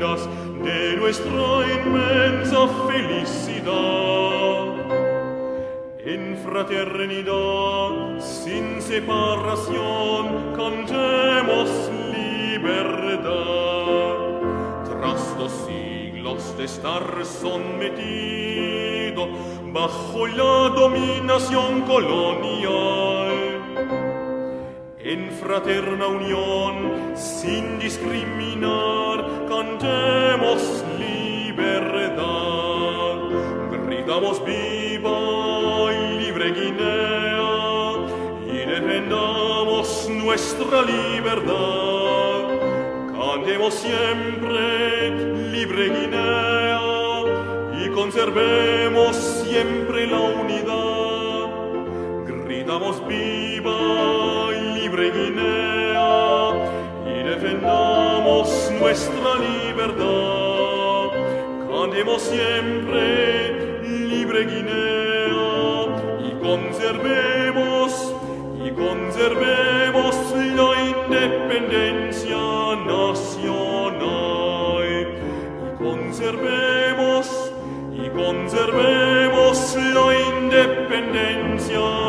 las de nuestra inmensa felicidad. En fraternidad, sin separación, cantemos libertad. Tras dos siglos de estar sometido bajo la dominación colonial, en fraterna unión, sin discriminar, cantemos libertad. Gritamos viva y libre Guinea y defendamos nuestra libertad. Cantemos siempre libre Guinea y conservemos siempre la unidad. Gritamos viva libre Guinea y defendamos nuestra libertad. Cantemos siempre libre Guinea y conservemos y conservemos la independencia nacional y conservemos y conservemos la independencia